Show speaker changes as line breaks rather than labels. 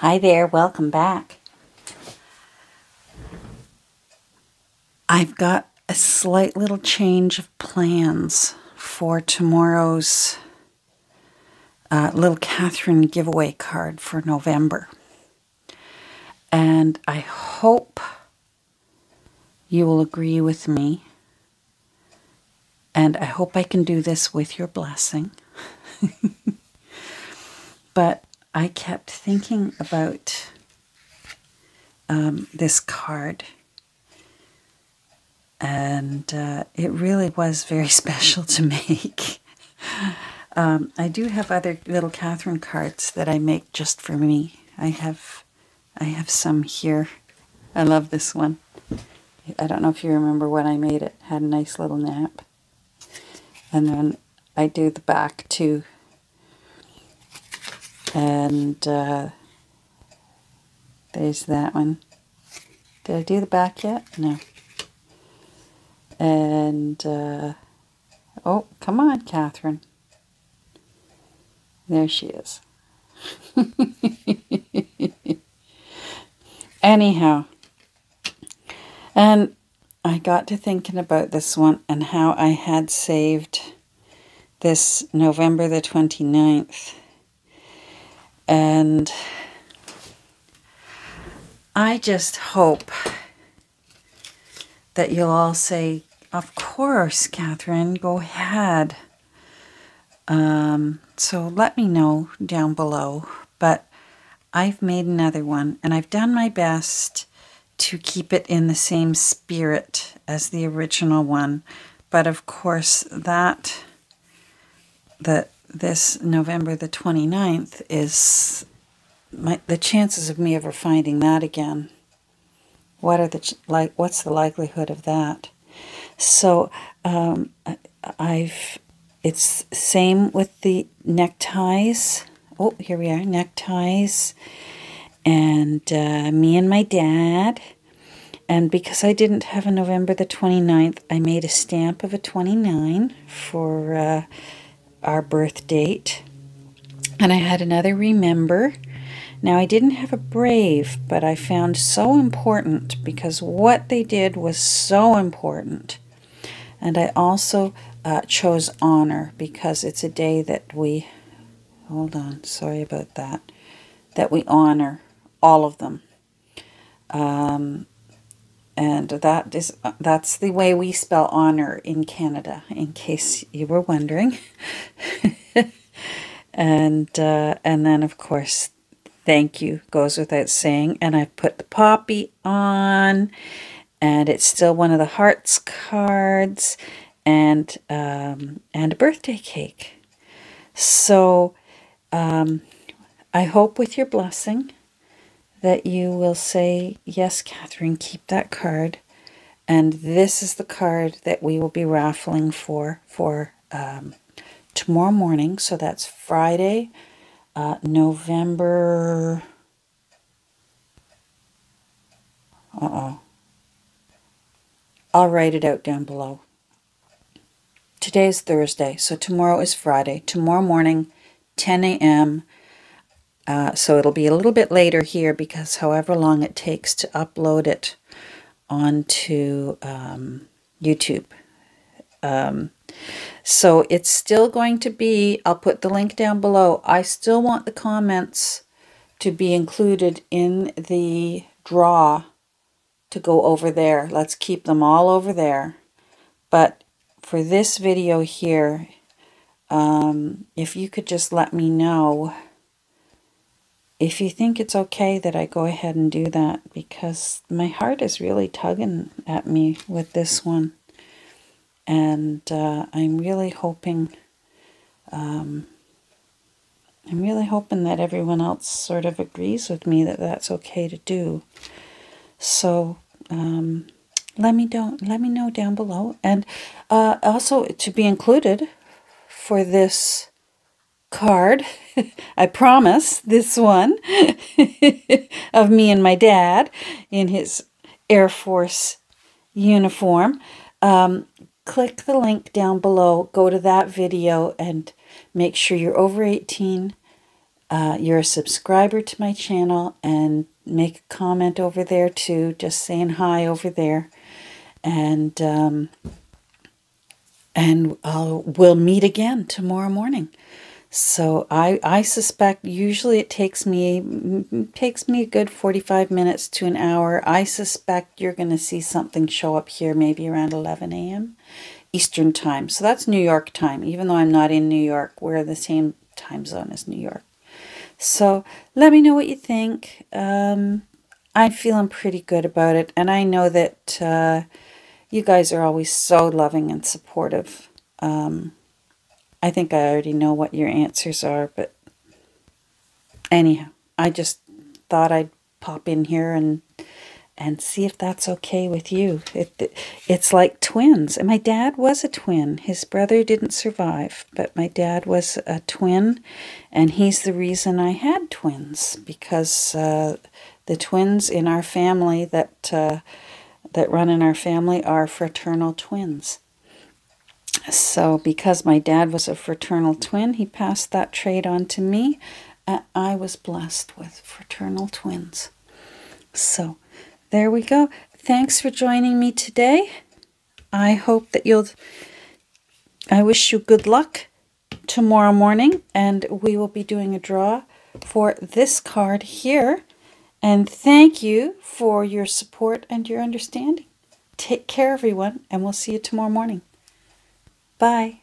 Hi there, welcome back. I've got a slight little change of plans for tomorrow's uh, little Catherine giveaway card for November. And I hope you will agree with me. And I hope I can do this with your blessing. but I kept thinking about um, this card. And uh, it really was very special to make. um, I do have other little Catherine cards that I make just for me. I have, I have some here. I love this one. I don't know if you remember when I made it. Had a nice little nap. And then I do the back too and uh, there's that one. Did I do the back yet? No. And, uh, oh, come on, Catherine. There she is. Anyhow, and I got to thinking about this one and how I had saved this November the 29th and I just hope that you'll all say, Of course, Catherine, go ahead. Um, so let me know down below. But I've made another one, and I've done my best to keep it in the same spirit as the original one. But of course, that that this November the 29th is my, the chances of me ever finding that again. What are the like? What's the likelihood of that? So um, I've it's same with the neckties. Oh, here we are, neckties, and uh, me and my dad. And because I didn't have a November the 29th, I made a stamp of a 29 for uh, our birth date. And I had another remember. Now, I didn't have a brave, but I found so important because what they did was so important. And I also uh, chose honor because it's a day that we, hold on, sorry about that, that we honor all of them. Um, and that is that's the way we spell honor in Canada, in case you were wondering. and uh, and then of course, thank you goes without saying. And I put the poppy on, and it's still one of the hearts cards, and um, and a birthday cake. So um, I hope with your blessing that you will say, Yes, Catherine, keep that card. And this is the card that we will be raffling for for um, tomorrow morning. So that's Friday, uh, November. Uh oh. I'll write it out down below. Today is Thursday, so tomorrow is Friday. Tomorrow morning, 10 a.m. Uh, so it'll be a little bit later here because however long it takes to upload it onto um, YouTube. Um, so it's still going to be, I'll put the link down below. I still want the comments to be included in the draw to go over there. Let's keep them all over there. But for this video here, um, if you could just let me know if you think it's okay that I go ahead and do that because my heart is really tugging at me with this one. And uh, I'm really hoping, um, I'm really hoping that everyone else sort of agrees with me that that's okay to do. So um, let me know, let me know down below. And uh, also to be included for this card. I promise this one of me and my dad in his Air Force uniform. Um, click the link down below, go to that video, and make sure you're over 18 uh, you're a subscriber to my channel and make a comment over there too, just saying hi over there. And um, and I'll, we'll meet again tomorrow morning. So I I suspect usually it takes me takes me a good 45 minutes to an hour. I suspect you're going to see something show up here maybe around 11 a.m. Eastern time. So that's New York time. Even though I'm not in New York, we're the same time zone as New York. So let me know what you think. Um, I'm feeling pretty good about it, and I know that uh, you guys are always so loving and supportive. Um, I think I already know what your answers are, but anyhow, I just thought I'd pop in here and and see if that's okay with you. It, it's like twins. And my dad was a twin. His brother didn't survive, but my dad was a twin, and he's the reason I had twins because uh, the twins in our family that uh, that run in our family are fraternal twins. So, because my dad was a fraternal twin, he passed that trait on to me. And I was blessed with fraternal twins. So, there we go. Thanks for joining me today. I hope that you'll. I wish you good luck tomorrow morning, and we will be doing a draw for this card here. And thank you for your support and your understanding. Take care, everyone, and we'll see you tomorrow morning. Bye.